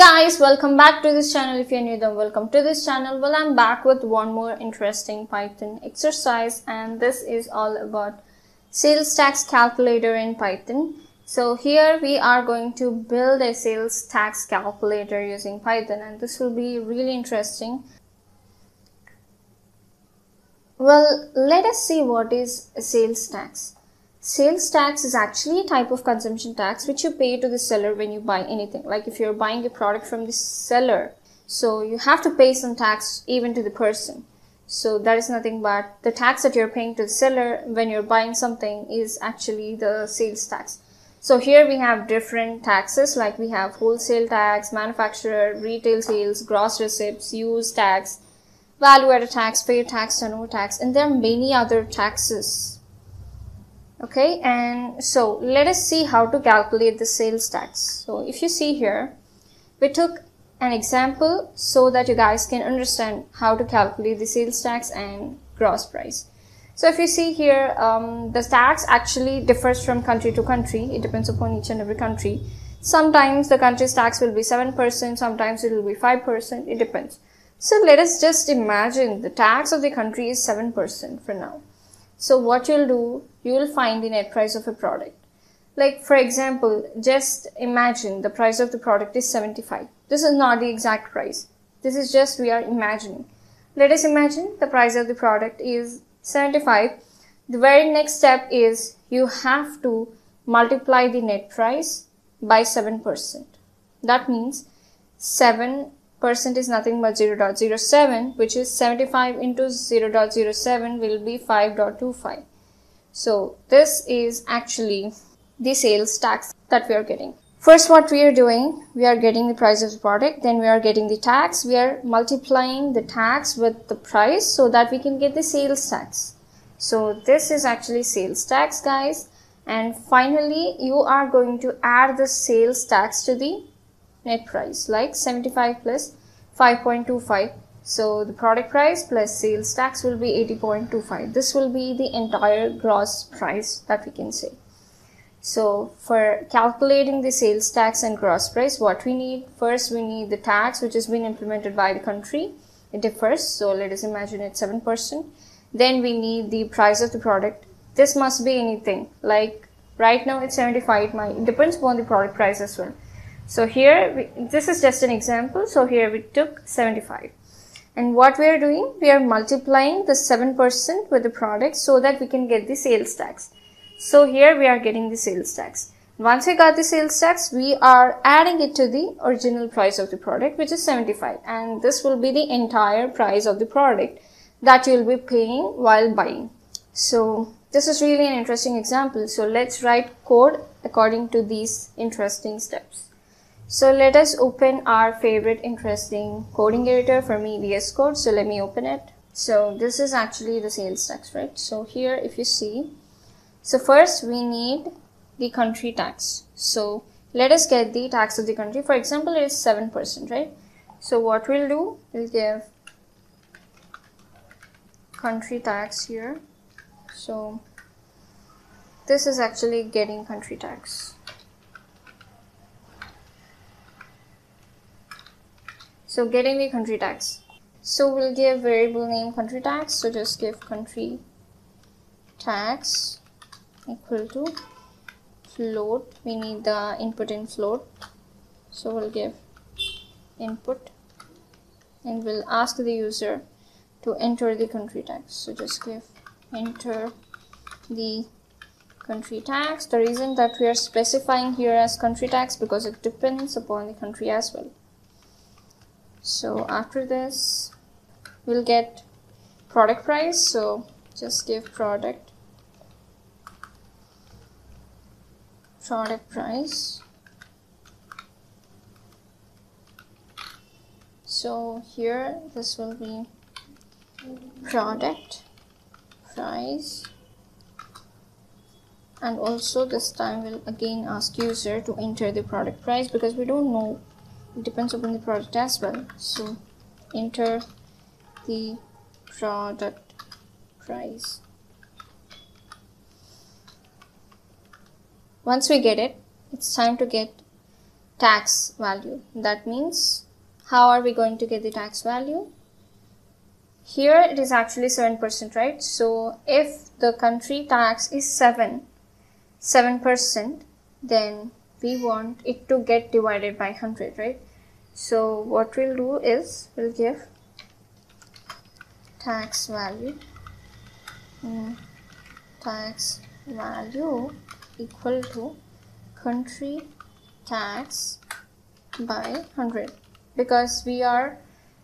guys, welcome back to this channel. If you're new, then welcome to this channel. Well, I'm back with one more interesting Python exercise, and this is all about sales tax calculator in Python. So here we are going to build a sales tax calculator using Python, and this will be really interesting. Well, let us see what is a sales tax. Sales tax is actually a type of consumption tax which you pay to the seller when you buy anything. Like if you're buying a product from the seller, so you have to pay some tax even to the person. So that is nothing but the tax that you're paying to the seller when you're buying something is actually the sales tax. So here we have different taxes like we have wholesale tax, manufacturer, retail sales, gross receipts, use tax, value added tax, fair tax, turnover tax, and there are many other taxes okay and so let us see how to calculate the sales tax. So if you see here we took an example so that you guys can understand how to calculate the sales tax and gross price. So if you see here um, the tax actually differs from country to country. It depends upon each and every country. Sometimes the country's tax will be 7% sometimes it will be 5% it depends. So let us just imagine the tax of the country is 7% for now so what you'll do, you will find the net price of a product. Like for example, just imagine the price of the product is 75. This is not the exact price. This is just we are imagining. Let us imagine the price of the product is 75. The very next step is you have to multiply the net price by 7%. That means 7 percent is nothing but 0.07 which is 75 into 0.07 will be 5.25 so this is actually the sales tax that we are getting. First what we are doing we are getting the price of the product then we are getting the tax. We are multiplying the tax with the price so that we can get the sales tax. So this is actually sales tax guys. And finally you are going to add the sales tax to the net price like 75 plus 5.25 so the product price plus sales tax will be 80.25 this will be the entire gross price that we can say. So for calculating the sales tax and gross price what we need first we need the tax which has been implemented by the country. It differs so let us imagine it's 7% then we need the price of the product. This must be anything like right now it's 75 it depends upon the product price as well so here, we, this is just an example. So here we took 75. And what we are doing, we are multiplying the 7% with the product so that we can get the sales tax. So here we are getting the sales tax. Once we got the sales tax, we are adding it to the original price of the product, which is 75. And this will be the entire price of the product that you will be paying while buying. So this is really an interesting example. So let's write code according to these interesting steps. So let us open our favorite interesting coding editor for me VS Code. So let me open it. So this is actually the sales tax, right? So here if you see, so first we need the country tax. So let us get the tax of the country. For example, it is 7%, right? So what we'll do, we'll give country tax here. So this is actually getting country tax. So getting the country tax. So we'll give variable name country tax. So just give country tax equal to float. We need the input in float. So we'll give input and we'll ask the user to enter the country tax. So just give enter the country tax. The reason that we are specifying here as country tax because it depends upon the country as well so after this we'll get product price. So just give product. Product price. So here this will be product price. And also this time we'll again ask user to enter the product price because we don't know depends upon the product as well so enter the product price once we get it it's time to get tax value. That means how are we going to get the tax value? Here it is actually 7%, right? So if the country tax is 7, 7%, then we want it to get divided by 100, right? So what we'll do is we'll give tax value mm, tax value equal to country tax by 100 because we are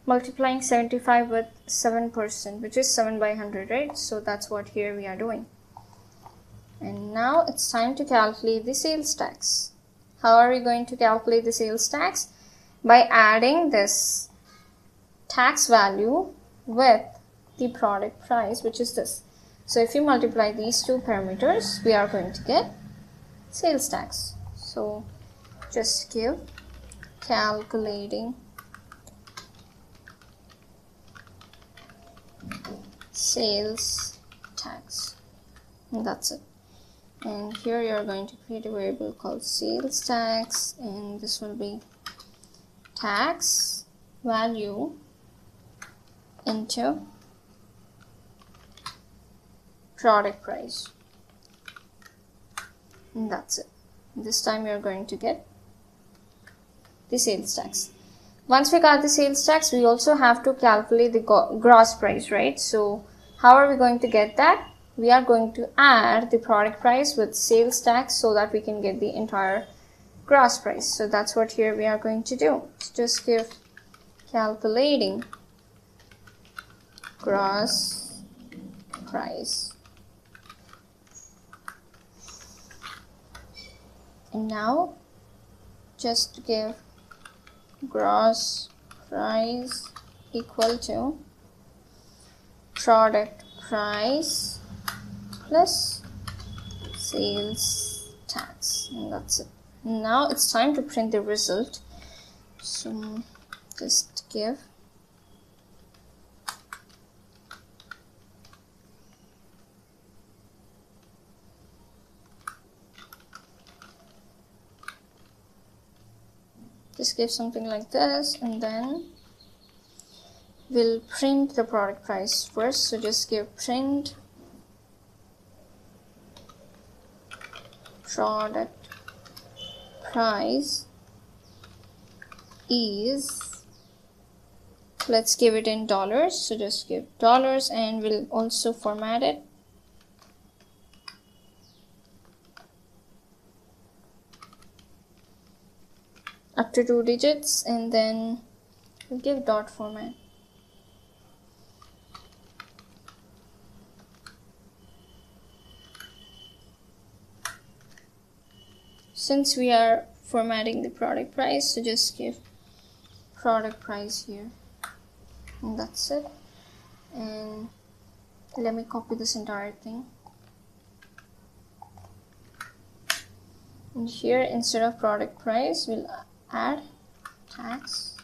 multiplying 75 with 7% which is 7 by 100 right? So that's what here we are doing. And now it's time to calculate the sales tax how are we going to calculate the sales tax? By adding this tax value with the product price which is this. So if you multiply these two parameters we are going to get sales tax. So just give calculating sales tax. And that's it and here you're going to create a variable called sales tax and this will be tax value into product price. And that's it. This time you're going to get the sales tax. Once we got the sales tax we also have to calculate the gross price right? So how are we going to get that we are going to add the product price with sales tax so that we can get the entire gross price. So that's what here we are going to do. Just give calculating gross price. And now just give gross price equal to product price plus sales tax. And that's it. Now it's time to print the result. So just give. Just give something like this and then we'll print the product price first. So just give print product price is let's give it in dollars. So just give dollars and we'll also format it. Up to two digits and then we'll give dot format since we are formatting the product price so just give product price here. And that's it. And let me copy this entire thing. And here instead of product price we'll add tax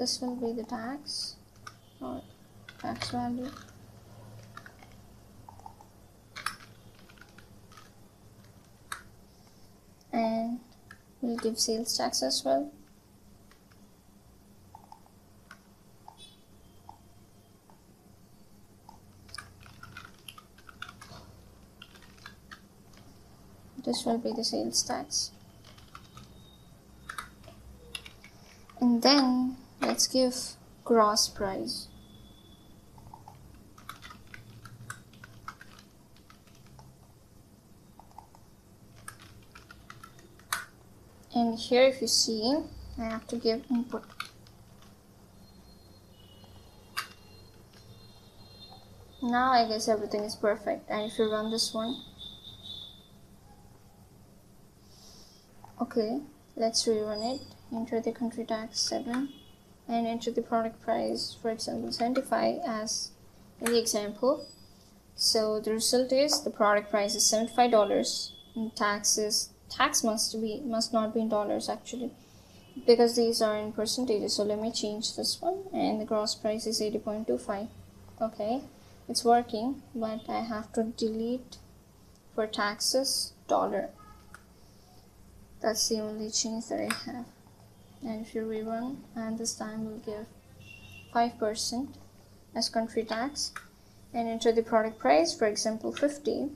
this will be the tax or tax value. And we'll give sales tax as well. This will be the sales tax. And then let's give gross price. And here if you see I have to give input. Now I guess everything is perfect. And if you run this one. Okay let's rerun it. Enter the country tax 7 and enter the product price for example 75 as in the example. So the result is the product price is $75 and taxes tax must be must not be in dollars actually because these are in percentages. So let me change this one and the gross price is 80.25 okay it's working but I have to delete for taxes dollar. That's the only change that I have and if you rerun and this time we'll give 5% as country tax and enter the product price for example 50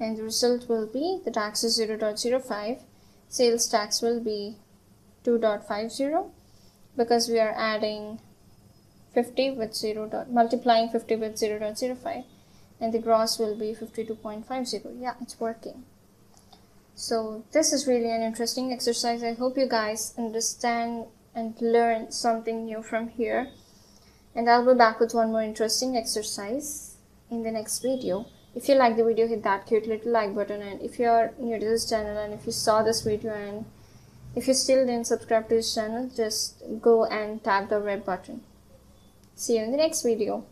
and the result will be the tax is 0.05 sales tax will be 2.50 because we are adding 50 with 0 dot multiplying 50 with 0 0.05 and the gross will be 52.50 yeah it's working so this is really an interesting exercise. I hope you guys understand and learn something new from here. And i'll be back with one more interesting exercise in the next video. If you like the video hit that cute little like button. And if you're new to this channel and if you saw this video and if you still didn't subscribe to this channel just go and tap the red button. See you in the next video.